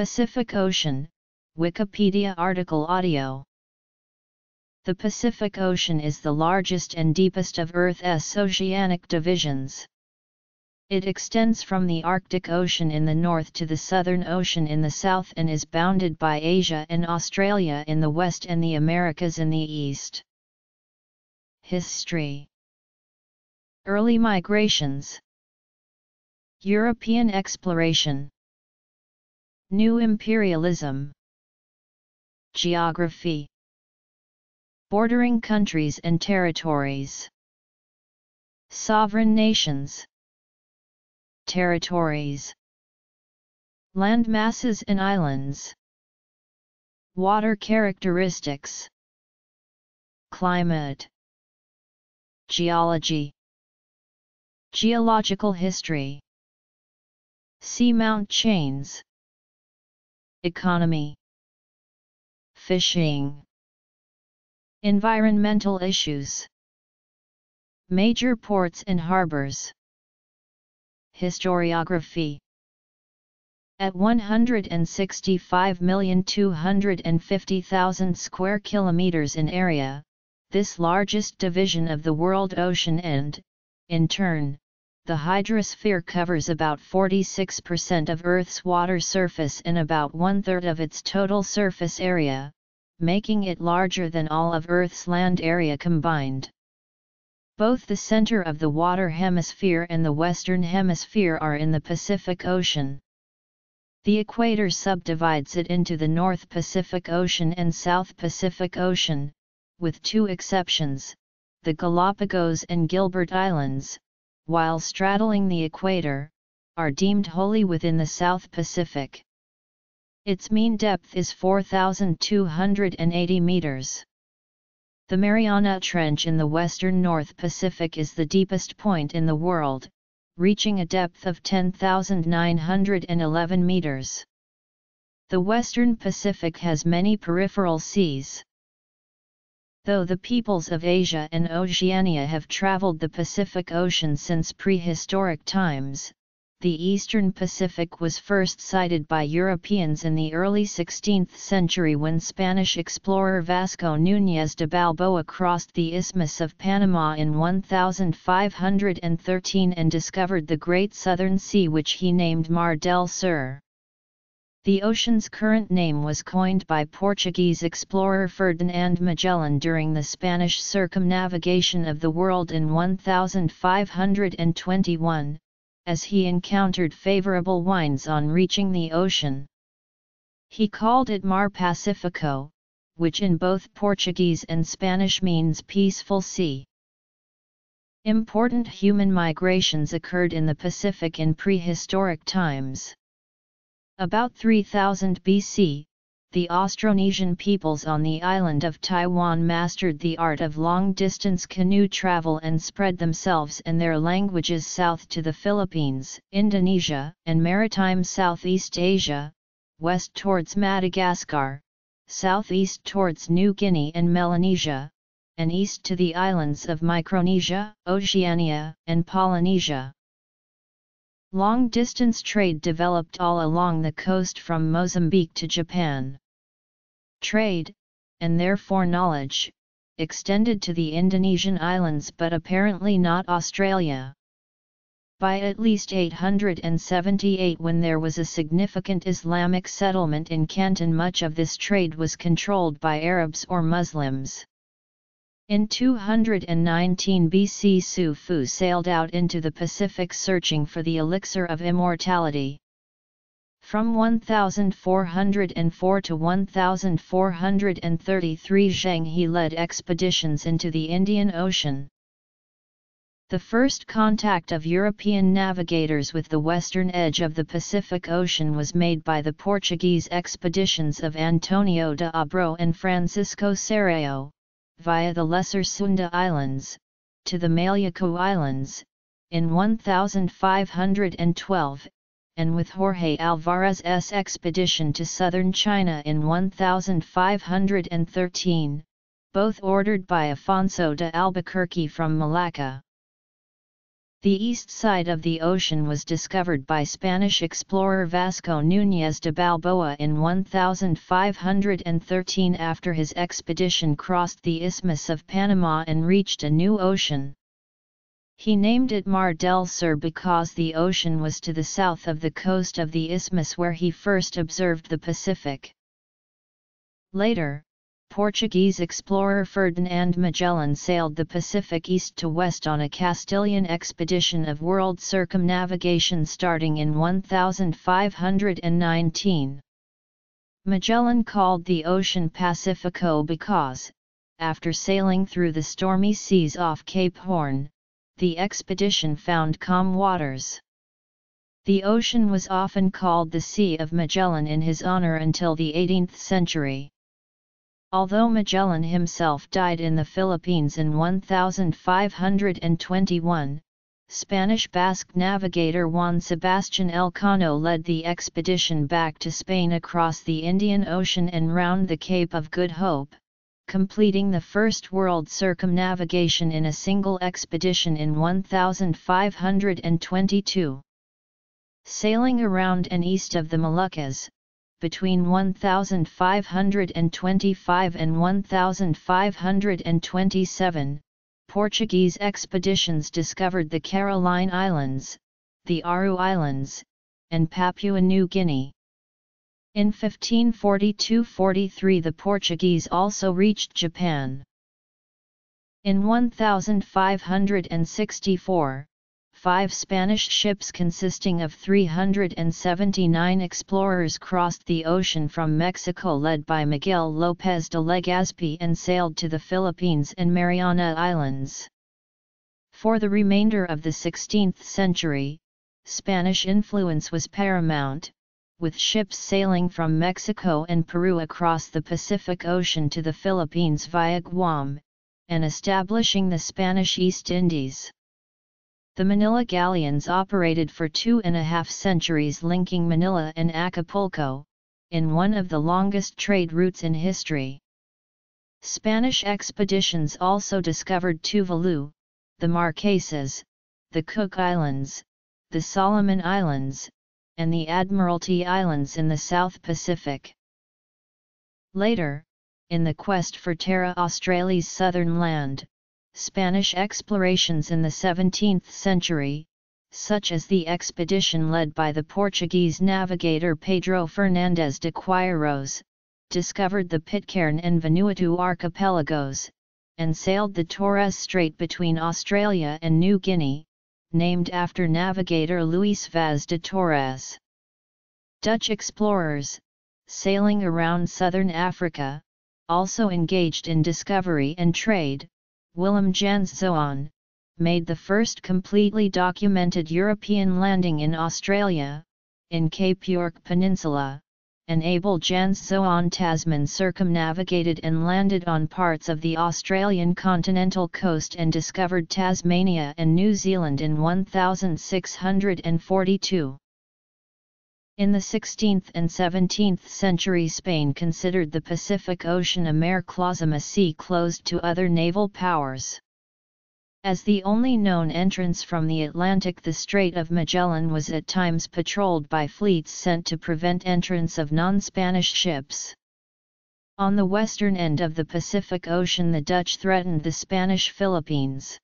Pacific Ocean, Wikipedia article audio The Pacific Ocean is the largest and deepest of Earth's oceanic divisions. It extends from the Arctic Ocean in the north to the Southern Ocean in the south and is bounded by Asia and Australia in the west and the Americas in the east. History Early migrations European exploration New imperialism. Geography. Bordering countries and territories. Sovereign nations. Territories. Land masses and islands. Water characteristics. Climate. Geology. Geological history. Seamount chains Economy Fishing Environmental issues Major ports and harbors Historiography. At 165,250,000 square kilometers in area, this largest division of the world ocean and, in turn, the hydrosphere covers about 46% of Earth's water surface and about one-third of its total surface area, making it larger than all of Earth's land area combined. Both the center of the water hemisphere and the western hemisphere are in the Pacific Ocean. The equator subdivides it into the North Pacific Ocean and South Pacific Ocean, with two exceptions, the Galapagos and Gilbert Islands, while straddling the equator, are deemed wholly within the South Pacific. Its mean depth is 4,280 meters. The Mariana Trench in the western North Pacific is the deepest point in the world, reaching a depth of 10,911 meters. The western Pacific has many peripheral seas. Though the peoples of Asia and Oceania have traveled the Pacific Ocean since prehistoric times, the eastern Pacific was first sighted by Europeans in the early 16th century when Spanish explorer Vasco Núñez de Balboa crossed the Isthmus of Panama in 1513 and discovered the Great Southern Sea which he named Mar del Sur. The ocean's current name was coined by Portuguese explorer Ferdinand Magellan during the Spanish circumnavigation of the world in 1521, as he encountered favorable winds on reaching the ocean. He called it Mar Pacifico, which in both Portuguese and Spanish means peaceful sea. Important human migrations occurred in the Pacific in prehistoric times. About 3000 BC, the Austronesian peoples on the island of Taiwan mastered the art of long-distance canoe travel and spread themselves and their languages south to the Philippines, Indonesia, and maritime Southeast Asia, west towards Madagascar, southeast towards New Guinea and Melanesia, and east to the islands of Micronesia, Oceania, and Polynesia. Long-distance trade developed all along the coast from Mozambique to Japan. Trade, and therefore knowledge, extended to the Indonesian islands but apparently not Australia. By at least 878 when there was a significant Islamic settlement in Canton much of this trade was controlled by Arabs or Muslims. In 219 BC Xu Fu sailed out into the Pacific searching for the elixir of immortality. From 1404 to 1433 Zheng He led expeditions into the Indian Ocean. The first contact of European navigators with the western edge of the Pacific Ocean was made by the Portuguese expeditions of Antonio de Abreu and Francisco Serrao, via the Lesser Sunda Islands, to the Maluku Islands, in 1512, and with Jorge Alvarez's expedition to southern China in 1513, both ordered by Afonso de Albuquerque from Malacca. The east side of the ocean was discovered by Spanish explorer Vasco Núñez de Balboa in 1513 after his expedition crossed the Isthmus of Panama and reached a new ocean. He named it Mar del Sur because the ocean was to the south of the coast of the isthmus where he first observed the Pacific. Later, Portuguese explorer Ferdinand Magellan sailed the Pacific east to west on a Castilian expedition of world circumnavigation starting in 1519. Magellan called the ocean Pacifico because, after sailing through the stormy seas off Cape Horn, the expedition found calm waters. The ocean was often called the Sea of Magellan in his honor until the 18th century. Although Magellan himself died in the Philippines in 1521, Spanish Basque navigator Juan Sebastian Elcano led the expedition back to Spain across the Indian Ocean and round the Cape of Good Hope, completing the first world circumnavigation in a single expedition in 1522. Sailing around and east of the Moluccas, between 1525 and 1527, Portuguese expeditions discovered the Caroline Islands, the Aru Islands, and Papua New Guinea. In 1542–43 the Portuguese also reached Japan. In 1564, five Spanish ships consisting of 379 explorers crossed the ocean from Mexico led by Miguel López de Legazpi and sailed to the Philippines and Mariana Islands. For the remainder of the 16th century, Spanish influence was paramount, with ships sailing from Mexico and Peru across the Pacific Ocean to the Philippines via Guam, and establishing the Spanish East Indies. The Manila galleons operated for two and a half centuries linking Manila and Acapulco, in one of the longest trade routes in history. Spanish expeditions also discovered Tuvalu, the Marquesas, the Cook Islands, the Solomon Islands, and the Admiralty Islands in the South Pacific. Later, in the quest for Terra Australis southern land, Spanish explorations in the 17th century, such as the expedition led by the Portuguese navigator Pedro Fernandes de Queiroz, discovered the Pitcairn and Vanuatu archipelagos, and sailed the Torres Strait between Australia and New Guinea, named after navigator Luis Vaz de Torres. Dutch explorers, sailing around southern Africa, also engaged in discovery and trade, Willem Janszoon, made the first completely documented European landing in Australia, in Cape York Peninsula, and Abel Janszoon Tasman circumnavigated and landed on parts of the Australian continental coast and discovered Tasmania and New Zealand in 1642. In the 16th and 17th century Spain considered the Pacific Ocean a mare clausum a sea closed to other naval powers. As the only known entrance from the Atlantic the Strait of Magellan was at times patrolled by fleets sent to prevent entrance of non-Spanish ships. On the western end of the Pacific Ocean the Dutch threatened the Spanish Philippines.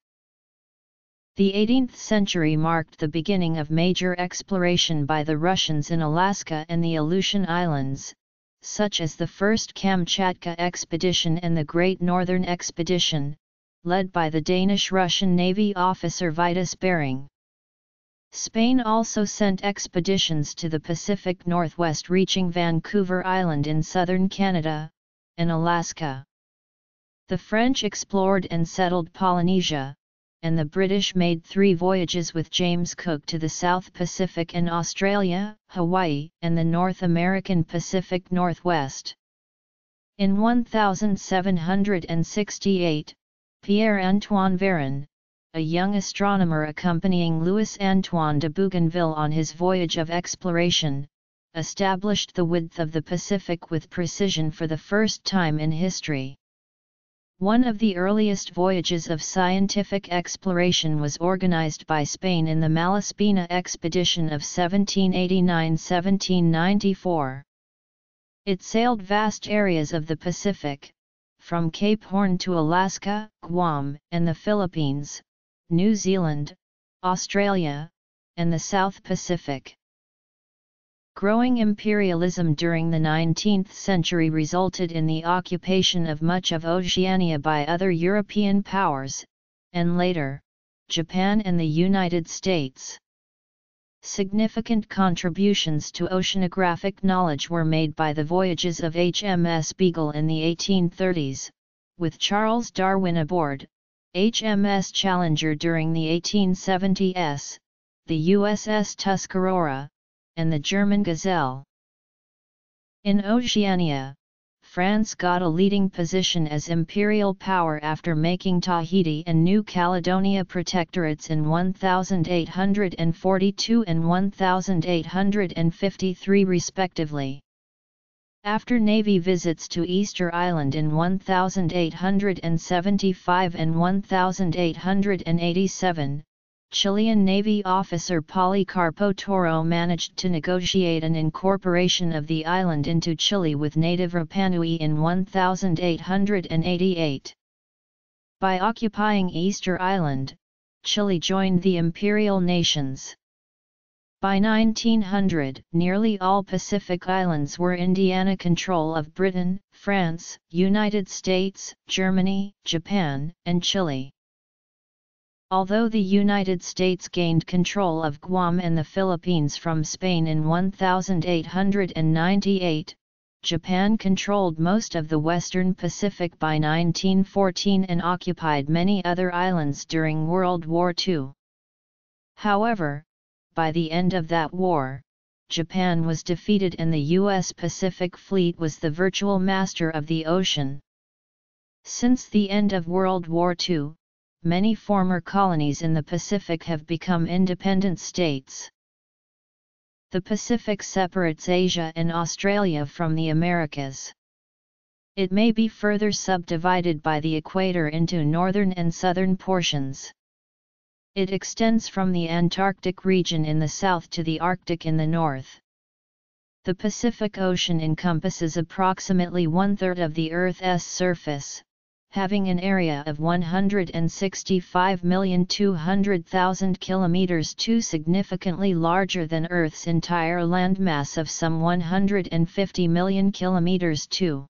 The 18th century marked the beginning of major exploration by the Russians in Alaska and the Aleutian Islands, such as the First Kamchatka Expedition and the Great Northern Expedition, led by the Danish-Russian Navy officer Vitus Bering. Spain also sent expeditions to the Pacific Northwest reaching Vancouver Island in southern Canada, and Alaska. The French explored and settled Polynesia, and the British made three voyages with James Cook to the South Pacific and Australia, Hawaii, and the North American Pacific Northwest. In 1768, Pierre-Antoine Véron, a young astronomer accompanying Louis-Antoine de Bougainville on his voyage of exploration, established the width of the Pacific with precision for the first time in history. One of the earliest voyages of scientific exploration was organized by Spain in the Malaspina expedition of 1789-1794. It sailed vast areas of the Pacific, from Cape Horn to Alaska, Guam, and the Philippines, New Zealand, Australia, and the South Pacific. Growing imperialism during the 19th century resulted in the occupation of much of Oceania by other European powers, and later, Japan and the United States. Significant contributions to oceanographic knowledge were made by the voyages of HMS Beagle in the 1830s, with Charles Darwin aboard, HMS Challenger during the 1870s, the USS Tuscarora, and the German Gazelle. In Oceania, France got a leading position as imperial power after making Tahiti and New Caledonia protectorates in 1842 and 1853 respectively. After Navy visits to Easter Island in 1875 and 1887, Chilean Navy officer Policarpo Toro managed to negotiate an incorporation of the island into Chile with native Rapanui in 1888. By occupying Easter Island, Chile joined the imperial nations. By 1900, nearly all Pacific islands were Indiana control of Britain, France, United States, Germany, Japan, and Chile. Although the United States gained control of Guam and the Philippines from Spain in 1898, Japan controlled most of the western Pacific by 1914 and occupied many other islands during World War II. However, by the end of that war, Japan was defeated and the U.S. Pacific Fleet was the virtual master of the ocean. Since the end of World War II, many former colonies in the Pacific have become independent states. The Pacific separates Asia and Australia from the Americas. It may be further subdivided by the equator into northern and southern portions. It extends from the Antarctic region in the south to the Arctic in the north. The Pacific Ocean encompasses approximately one-third of the Earth's surface, having an area of 165,200,000 kilometers, two significantly larger than Earth's entire landmass of some 150 million kilometers 2.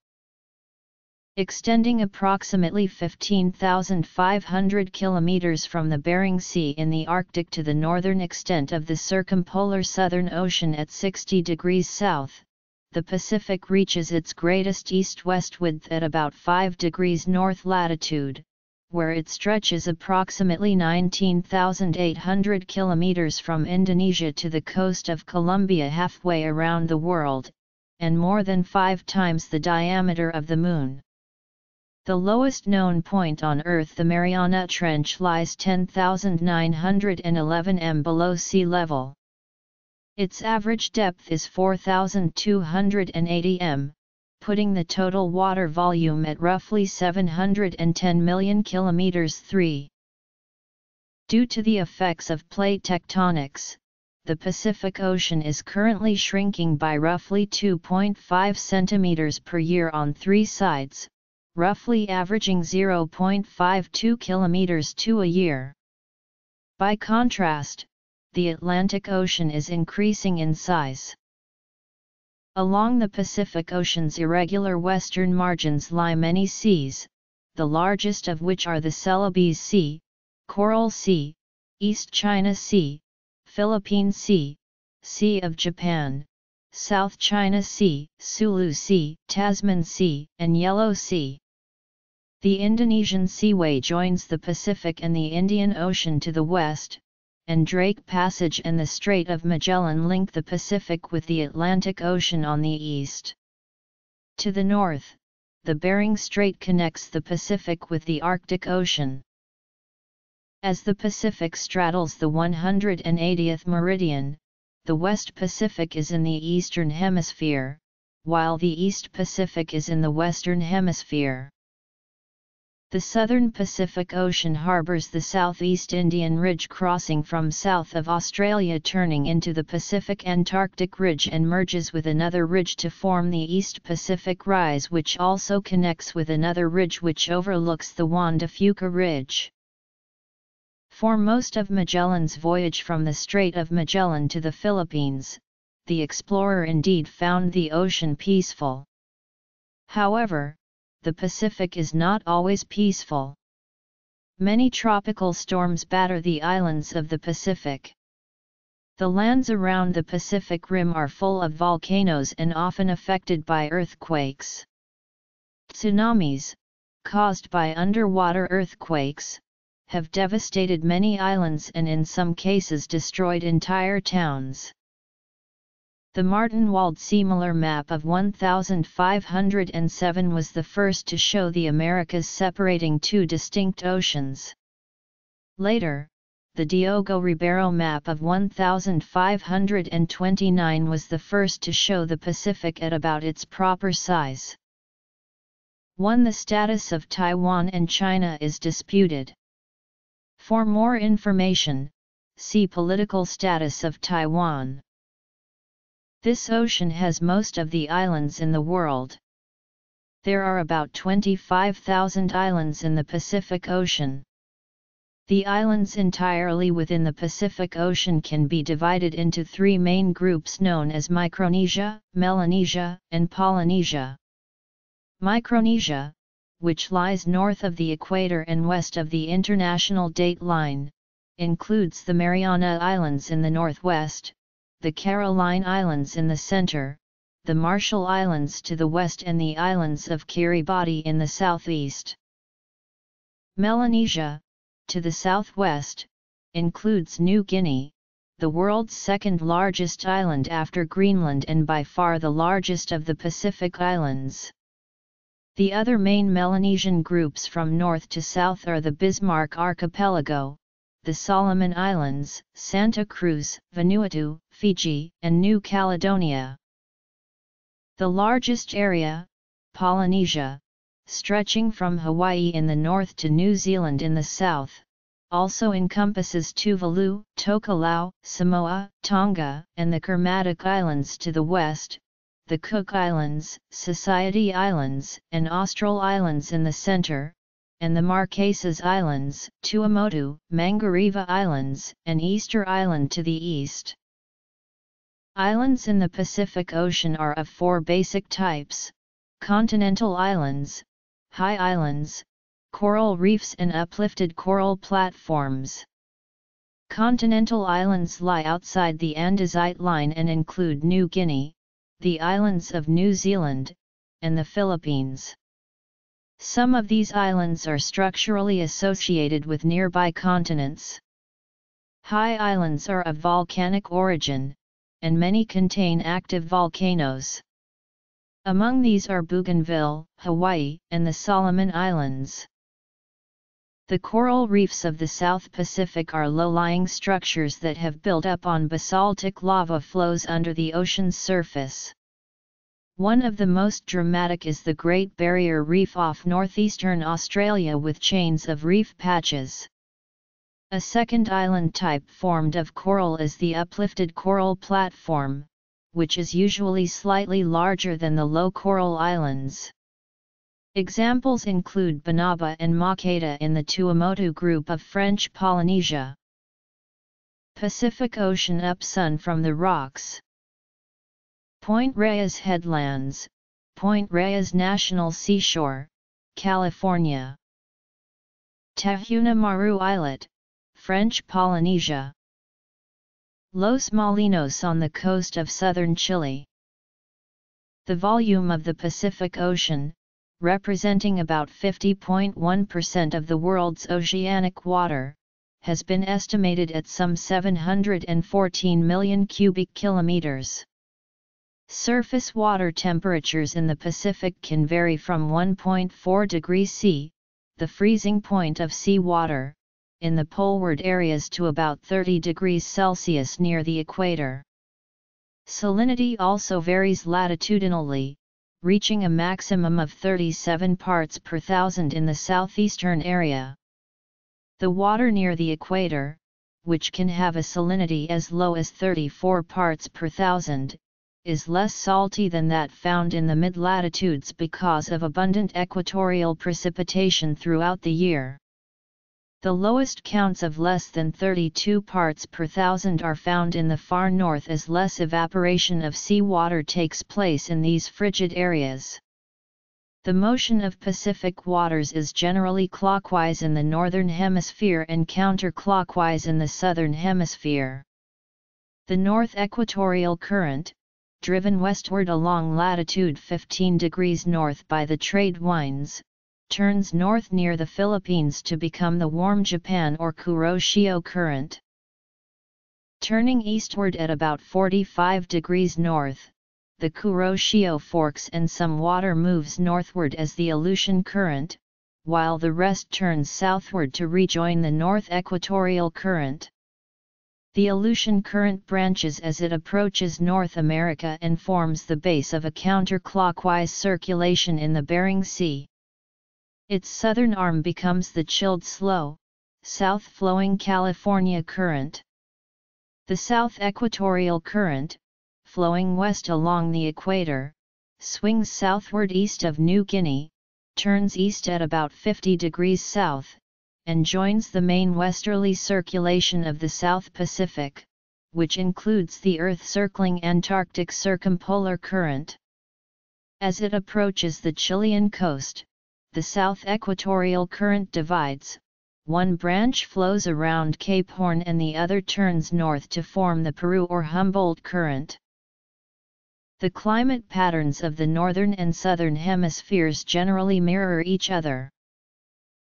Extending approximately 15,500 kilometers from the Bering Sea in the Arctic to the northern extent of the circumpolar Southern Ocean at 60 degrees south, the Pacific reaches its greatest east-west width at about 5 degrees north latitude, where it stretches approximately 19,800 kilometers from Indonesia to the coast of Colombia halfway around the world, and more than five times the diameter of the Moon. The lowest known point on Earth the Mariana Trench lies 10,911 m below sea level. Its average depth is 4,280 m, putting the total water volume at roughly 710 million kilometers 3. Due to the effects of plate tectonics, the Pacific Ocean is currently shrinking by roughly 2.5 centimeters per year on three sides, roughly averaging 0.52 kilometers to a year. By contrast, the Atlantic Ocean is increasing in size. Along the Pacific Ocean's irregular western margins lie many seas, the largest of which are the Celebes Sea, Coral Sea, East China Sea, Philippine Sea, Sea of Japan, South China Sea, Sulu Sea, Tasman Sea, and Yellow Sea. The Indonesian Seaway joins the Pacific and the Indian Ocean to the west, and Drake Passage and the Strait of Magellan link the Pacific with the Atlantic Ocean on the east. To the north, the Bering Strait connects the Pacific with the Arctic Ocean. As the Pacific straddles the 180th meridian, the West Pacific is in the Eastern Hemisphere, while the East Pacific is in the Western Hemisphere. The southern Pacific Ocean harbors the southeast Indian Ridge crossing from south of Australia turning into the Pacific Antarctic Ridge and merges with another ridge to form the East Pacific Rise which also connects with another ridge which overlooks the Juan de Fuca Ridge. For most of Magellan's voyage from the Strait of Magellan to the Philippines, the explorer indeed found the ocean peaceful. However, the Pacific is not always peaceful. Many tropical storms batter the islands of the Pacific. The lands around the Pacific Rim are full of volcanoes and often affected by earthquakes. Tsunamis, caused by underwater earthquakes, have devastated many islands and in some cases destroyed entire towns. The Martin Waldseemüller map of 1507 was the first to show the Americas separating two distinct oceans. Later, the Diogo Ribeiro map of 1529 was the first to show the Pacific at about its proper size. 1. The status of Taiwan and China is disputed. For more information, see Political status of Taiwan. This ocean has most of the islands in the world. There are about 25,000 islands in the Pacific Ocean. The islands entirely within the Pacific Ocean can be divided into three main groups known as Micronesia, Melanesia, and Polynesia. Micronesia, which lies north of the equator and west of the International Date Line, includes the Mariana Islands in the northwest, the Caroline Islands in the center, the Marshall Islands to the west and the islands of Kiribati in the southeast. Melanesia, to the southwest, includes New Guinea, the world's second largest island after Greenland and by far the largest of the Pacific Islands. The other main Melanesian groups from north to south are the Bismarck Archipelago, the Solomon Islands, Santa Cruz, Vanuatu, Fiji, and New Caledonia. The largest area, Polynesia, stretching from Hawaii in the north to New Zealand in the south, also encompasses Tuvalu, Tokelau, Samoa, Tonga, and the Kermadec Islands to the west, the Cook Islands, Society Islands, and Austral Islands in the center, and the Marquesas Islands, Tuamotu, Mangareva Islands, and Easter Island to the east. Islands in the Pacific Ocean are of four basic types, continental islands, high islands, coral reefs and uplifted coral platforms. Continental islands lie outside the andesite line and include New Guinea, the islands of New Zealand, and the Philippines. Some of these islands are structurally associated with nearby continents. High islands are of volcanic origin, and many contain active volcanoes. Among these are Bougainville, Hawaii, and the Solomon Islands. The coral reefs of the South Pacific are low-lying structures that have built up on basaltic lava flows under the ocean's surface. One of the most dramatic is the Great Barrier Reef off northeastern Australia with chains of reef patches. A second island type formed of coral is the uplifted coral platform, which is usually slightly larger than the low coral islands. Examples include Banaba and Makatea in the Tuamotu group of French Polynesia. Pacific Ocean upsun from the rocks. Point Reyes Headlands, Point Reyes National Seashore, California. Tahuna Maru Islet, French Polynesia. Los Molinos on the coast of southern Chile. The volume of the Pacific Ocean, representing about 50.1% of the world's oceanic water, has been estimated at some 714 million cubic kilometers. Surface water temperatures in the Pacific can vary from 1.4 degrees C, the freezing point of sea water, in the poleward areas to about 30 degrees Celsius near the equator. Salinity also varies latitudinally, reaching a maximum of 37 parts per thousand in the southeastern area. The water near the equator, which can have a salinity as low as 34 parts per thousand, is less salty than that found in the mid-latitudes because of abundant equatorial precipitation throughout the year. The lowest counts of less than 32 parts per thousand are found in the far north as less evaporation of seawater takes place in these frigid areas. The motion of Pacific waters is generally clockwise in the northern hemisphere and counterclockwise in the southern hemisphere. The north equatorial current, driven westward along latitude 15 degrees north by the trade winds, turns north near the Philippines to become the warm Japan or Kuroshio current. Turning eastward at about 45 degrees north, the Kuroshio forks and some water moves northward as the Aleutian current, while the rest turns southward to rejoin the north equatorial current. The Aleutian current branches as it approaches North America and forms the base of a counterclockwise circulation in the Bering Sea. Its southern arm becomes the chilled slow, south-flowing California Current. The South Equatorial Current, flowing west along the equator, swings southward east of New Guinea, turns east at about 50 degrees south, and joins the main westerly circulation of the South Pacific, which includes the Earth-circling Antarctic Circumpolar Current. As it approaches the Chilean coast, the South Equatorial Current divides, one branch flows around Cape Horn and the other turns north to form the Peru or Humboldt Current. The climate patterns of the northern and southern hemispheres generally mirror each other.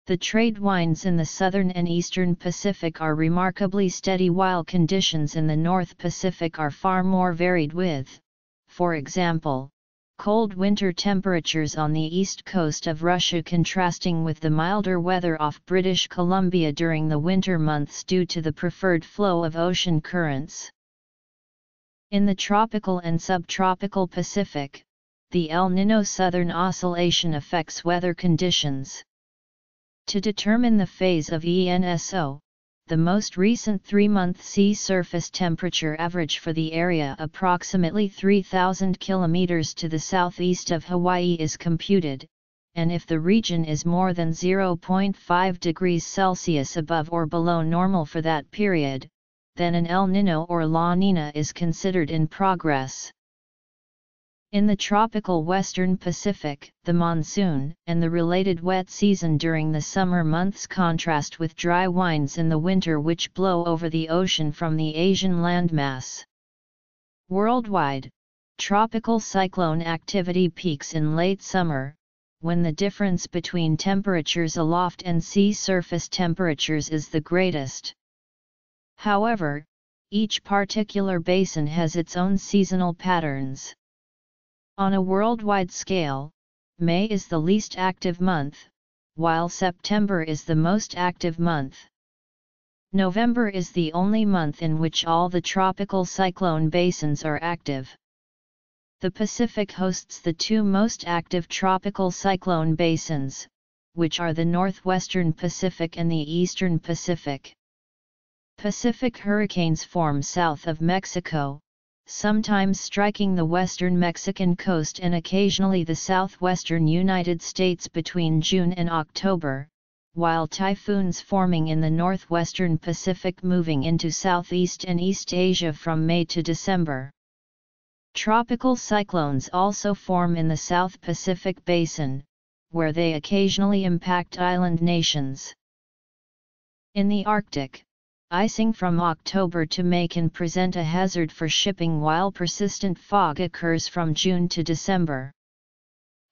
The trade winds in the southern and eastern Pacific are remarkably steady while conditions in the North Pacific are far more varied with, for example, cold winter temperatures on the east coast of Russia contrasting with the milder weather off British Columbia during the winter months due to the preferred flow of ocean currents. In the tropical and subtropical Pacific, the El Niño Southern Oscillation affects weather conditions. To determine the phase of ENSO, the most recent three-month sea surface temperature average for the area approximately 3,000 km to the southeast of Hawaii is computed, and if the region is more than 0.5 degrees Celsius above or below normal for that period, then an El Niño or La Nina is considered in progress. In the tropical western Pacific, the monsoon and the related wet season during the summer months contrast with dry winds in the winter which blow over the ocean from the Asian landmass. Worldwide, tropical cyclone activity peaks in late summer, when the difference between temperatures aloft and sea surface temperatures is the greatest. However, each particular basin has its own seasonal patterns. On a worldwide scale, May is the least active month, while September is the most active month. November is the only month in which all the tropical cyclone basins are active. The Pacific hosts the two most active tropical cyclone basins, which are the northwestern Pacific and the eastern Pacific. Pacific hurricanes form south of Mexico, sometimes striking the western Mexican coast and occasionally the southwestern United States between June and October, while typhoons forming in the northwestern Pacific moving into Southeast and East Asia from May to December. Tropical cyclones also form in the South Pacific Basin, where they occasionally impact island nations. In the Arctic, Icing from October to May can present a hazard for shipping while persistent fog occurs from June to December.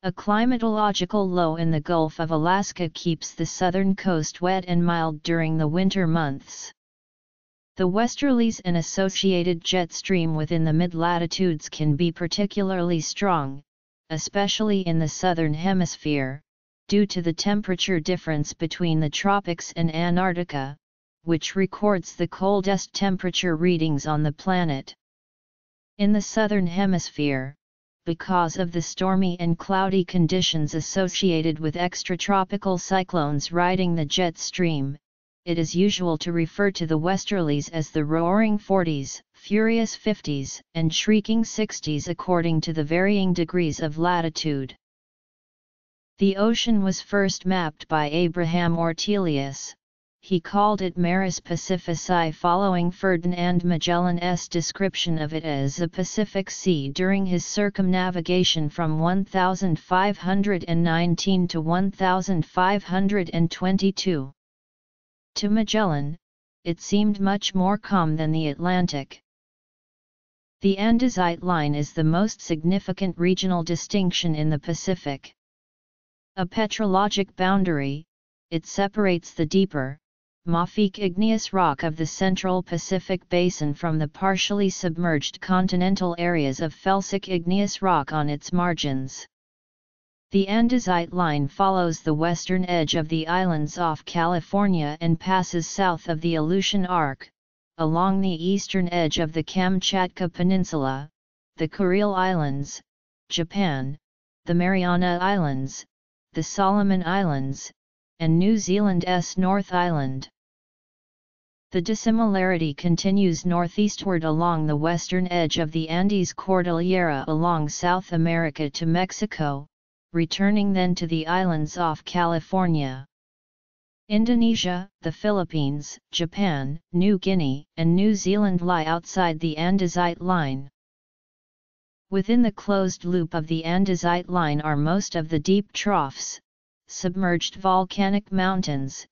A climatological low in the Gulf of Alaska keeps the southern coast wet and mild during the winter months. The westerlies and associated jet stream within the mid-latitudes can be particularly strong, especially in the southern hemisphere, due to the temperature difference between the tropics and Antarctica, which records the coldest temperature readings on the planet. In the southern hemisphere, because of the stormy and cloudy conditions associated with extratropical cyclones riding the jet stream, it is usual to refer to the westerlies as the roaring 40s, furious 50s, and shrieking 60s according to the varying degrees of latitude. The ocean was first mapped by Abraham Ortelius. He called it Maris Pacifici following Ferdinand Magellan's description of it as the Pacific Sea during his circumnavigation from 1519 to 1522. To Magellan, it seemed much more calm than the Atlantic. The Andesite Line is the most significant regional distinction in the Pacific. A petrologic boundary, it separates the deeper, mafic igneous rock of the central Pacific Basin from the partially submerged continental areas of felsic igneous rock on its margins. The Andesite line follows the western edge of the islands off California and passes south of the Aleutian Arc, along the eastern edge of the Kamchatka Peninsula, the Kuril Islands, Japan, the Mariana Islands, the Solomon Islands, and New Zealand's North Island. The dissimilarity continues northeastward along the western edge of the Andes Cordillera along South America to Mexico, returning then to the islands off California. Indonesia, the Philippines, Japan, New Guinea, and New Zealand lie outside the Andesite line. Within the closed loop of the Andesite line are most of the deep troughs, submerged volcanic mountains,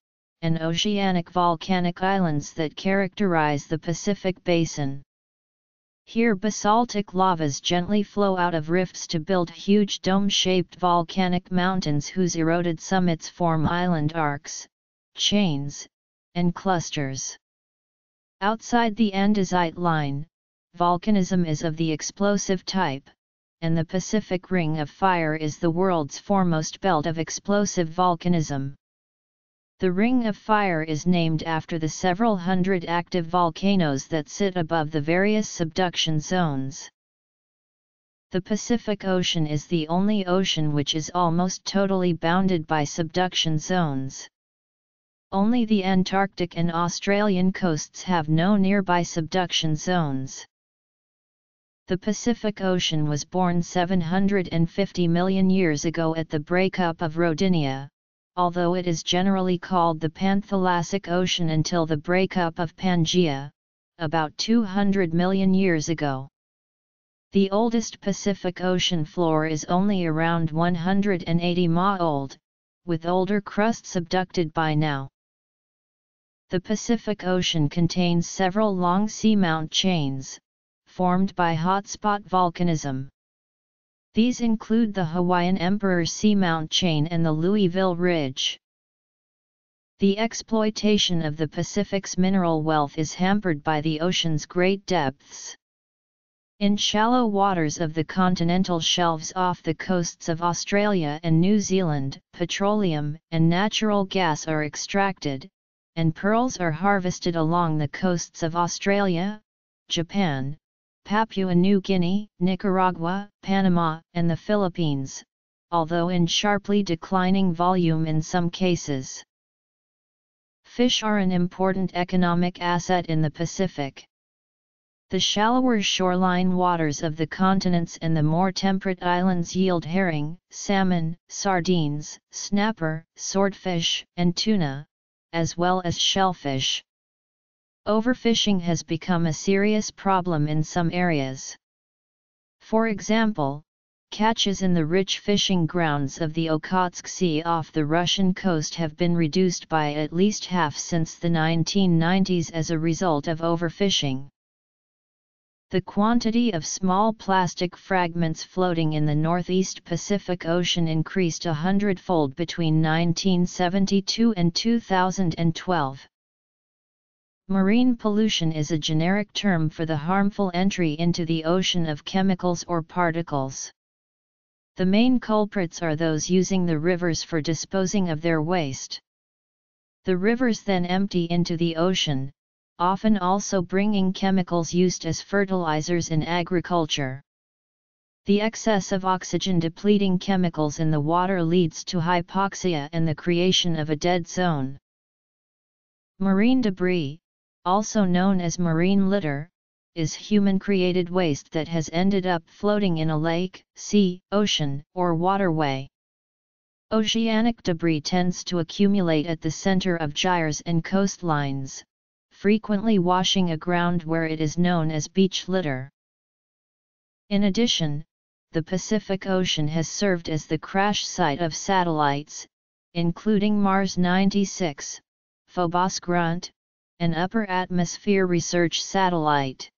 and oceanic volcanic islands that characterize the Pacific Basin. Here basaltic lavas gently flow out of rifts to build huge dome-shaped volcanic mountains whose eroded summits form island arcs, chains, and clusters. Outside the Andesite line, volcanism is of the explosive type, and the Pacific Ring of Fire is the world's foremost belt of explosive volcanism. The Ring of Fire is named after the several hundred active volcanoes that sit above the various subduction zones. The Pacific Ocean is the only ocean which is almost totally bounded by subduction zones. Only the Antarctic and Australian coasts have no nearby subduction zones. The Pacific Ocean was born 750 million years ago at the breakup of Rodinia, although it is generally called the Panthalassic Ocean until the breakup of Pangaea, about 200 million years ago. The oldest Pacific Ocean floor is only around 180 ma old, with older crust subducted by now. The Pacific Ocean contains several long seamount chains, formed by hotspot volcanism. These include the Hawaiian Emperor Seamount Chain and the Louisville Ridge. The exploitation of the Pacific's mineral wealth is hampered by the ocean's great depths. In shallow waters of the continental shelves off the coasts of Australia and New Zealand, petroleum and natural gas are extracted, and pearls are harvested along the coasts of Australia, Japan, Papua New Guinea, Nicaragua, Panama, and the Philippines, although in sharply declining volume in some cases. Fish are an important economic asset in the Pacific. The shallower shoreline waters of the continents and the more temperate islands yield herring, salmon, sardines, snapper, swordfish, and tuna, as well as shellfish. Overfishing has become a serious problem in some areas. For example, catches in the rich fishing grounds of the Okhotsk Sea off the Russian coast have been reduced by at least half since the 1990s as a result of overfishing. The quantity of small plastic fragments floating in the Northeast Pacific Ocean increased a hundredfold between 1972 and 2012. Marine pollution is a generic term for the harmful entry into the ocean of chemicals or particles. The main culprits are those using the rivers for disposing of their waste. The rivers then empty into the ocean, often also bringing chemicals used as fertilizers in agriculture. The excess of oxygen-depleting chemicals in the water leads to hypoxia and the creation of a dead zone. Marine debris, also known as marine litter, is human-created waste that has ended up floating in a lake, sea, ocean, or waterway. Oceanic debris tends to accumulate at the center of gyres and coastlines, frequently washing aground where it is known as beach litter. In addition, the Pacific Ocean has served as the crash site of satellites, including Mars 96, Phobos Grunt, an upper atmosphere research satellite.